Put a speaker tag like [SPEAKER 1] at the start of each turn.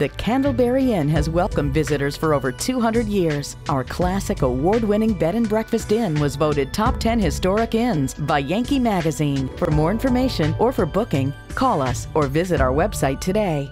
[SPEAKER 1] The Candleberry Inn has welcomed visitors for over 200 years. Our classic award winning bed and breakfast inn was voted top 10 historic inns by Yankee Magazine. For more information or for booking, call us or visit our website today.